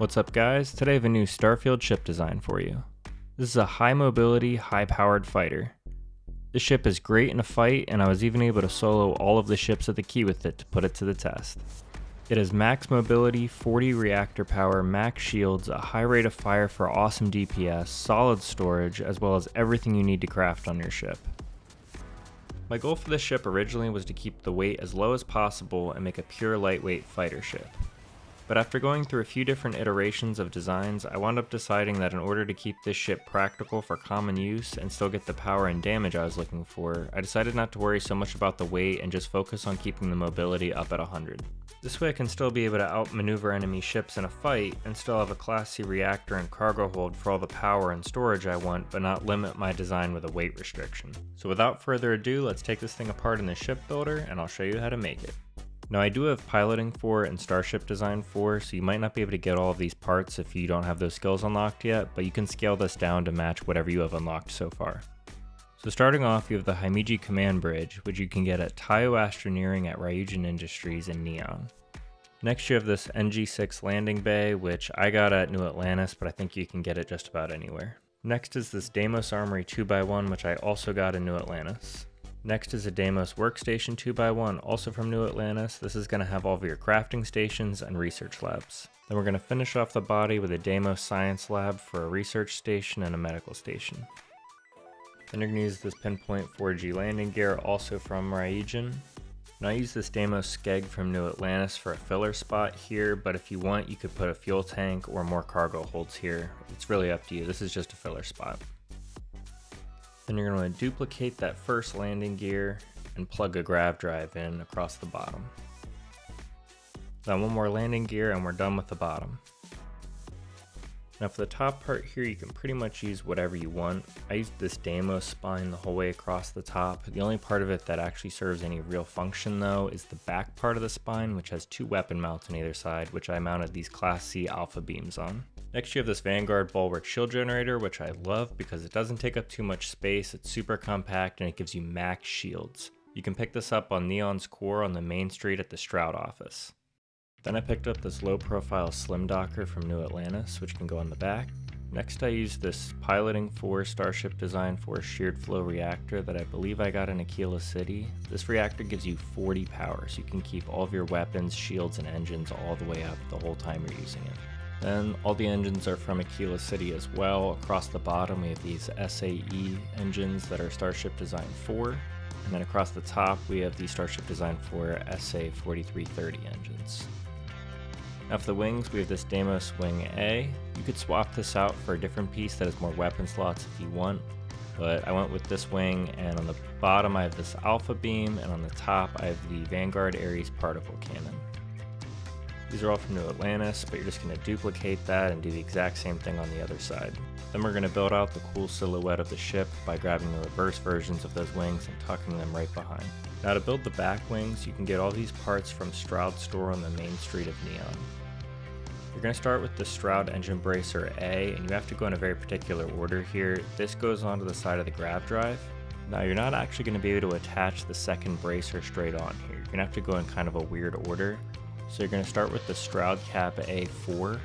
What's up guys? Today I have a new Starfield ship design for you. This is a high mobility, high powered fighter. This ship is great in a fight and I was even able to solo all of the ships at the key with it to put it to the test. It has max mobility, 40 reactor power, max shields, a high rate of fire for awesome DPS, solid storage, as well as everything you need to craft on your ship. My goal for this ship originally was to keep the weight as low as possible and make a pure lightweight fighter ship. But after going through a few different iterations of designs, I wound up deciding that in order to keep this ship practical for common use and still get the power and damage I was looking for, I decided not to worry so much about the weight and just focus on keeping the mobility up at 100. This way I can still be able to outmaneuver enemy ships in a fight and still have a Class C reactor and cargo hold for all the power and storage I want, but not limit my design with a weight restriction. So without further ado, let's take this thing apart in the ship builder and I'll show you how to make it. Now I do have piloting for and starship design for, so you might not be able to get all of these parts if you don't have those skills unlocked yet, but you can scale this down to match whatever you have unlocked so far. So starting off, you have the Himeji Command Bridge, which you can get at Taiyo Astroneering at Ryujin Industries in Neon. Next you have this NG6 landing bay, which I got at New Atlantis, but I think you can get it just about anywhere. Next is this Deimos Armory 2x1, which I also got in New Atlantis. Next is a Deimos Workstation 2x1, also from New Atlantis. This is going to have all of your crafting stations and research labs. Then we're going to finish off the body with a Deimos Science Lab for a research station and a medical station. Then you're going to use this Pinpoint 4G landing gear, also from Ryujin. And I use this Deimos Skeg from New Atlantis for a filler spot here, but if you want, you could put a fuel tank or more cargo holds here. It's really up to you. This is just a filler spot. Then you're going to duplicate that first landing gear and plug a grav drive in across the bottom. Then one more landing gear and we're done with the bottom. Now for the top part here, you can pretty much use whatever you want. I used this Deimos spine the whole way across the top. The only part of it that actually serves any real function though is the back part of the spine, which has two weapon mounts on either side, which I mounted these Class C alpha beams on. Next you have this Vanguard Bulwark Shield Generator, which I love because it doesn't take up too much space, it's super compact, and it gives you max shields. You can pick this up on Neon's core on the main street at the Stroud office. Then I picked up this low profile Slim Docker from New Atlantis, which can go on the back. Next I used this Piloting 4 Starship Design 4 Sheared Flow Reactor that I believe I got in Aquila City. This reactor gives you 40 power, so you can keep all of your weapons, shields, and engines all the way up the whole time you're using it. Then all the engines are from Aquila City as well. Across the bottom we have these SAE engines that are Starship Design 4. And then across the top we have the Starship Design 4 SA4330 engines. Now for the wings, we have this Deimos Wing A. You could swap this out for a different piece that has more weapon slots if you want, but I went with this wing, and on the bottom I have this Alpha Beam, and on the top I have the Vanguard Ares Particle Cannon. These are all from New Atlantis, but you're just going to duplicate that and do the exact same thing on the other side. Then we're going to build out the cool silhouette of the ship by grabbing the reverse versions of those wings and tucking them right behind. Now to build the back wings, you can get all these parts from Stroud store on the main street of Neon. You're going to start with the Stroud Engine Bracer A, and you have to go in a very particular order here. This goes onto the side of the grav drive. Now you're not actually going to be able to attach the second bracer straight on here. You're going to have to go in kind of a weird order. So you're going to start with the Stroud Cap A4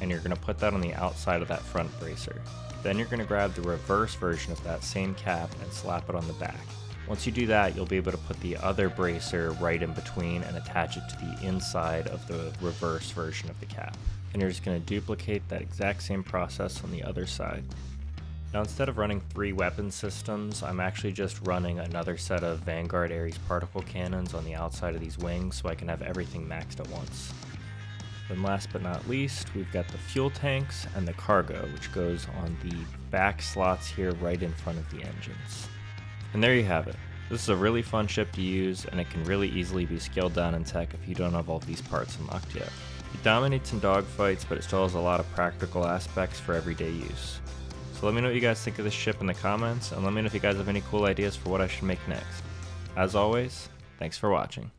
and you're going to put that on the outside of that front bracer. Then you're going to grab the reverse version of that same cap and slap it on the back. Once you do that, you'll be able to put the other bracer right in between and attach it to the inside of the reverse version of the cap. And you're just going to duplicate that exact same process on the other side. Now instead of running three weapon systems, I'm actually just running another set of Vanguard Ares particle cannons on the outside of these wings so I can have everything maxed at once. Then last but not least, we've got the fuel tanks and the cargo, which goes on the back slots here right in front of the engines. And there you have it. This is a really fun ship to use, and it can really easily be scaled down in tech if you don't have all these parts unlocked yet. It dominates in dogfights, but it still has a lot of practical aspects for everyday use. So let me know what you guys think of this ship in the comments, and let me know if you guys have any cool ideas for what I should make next. As always, thanks for watching.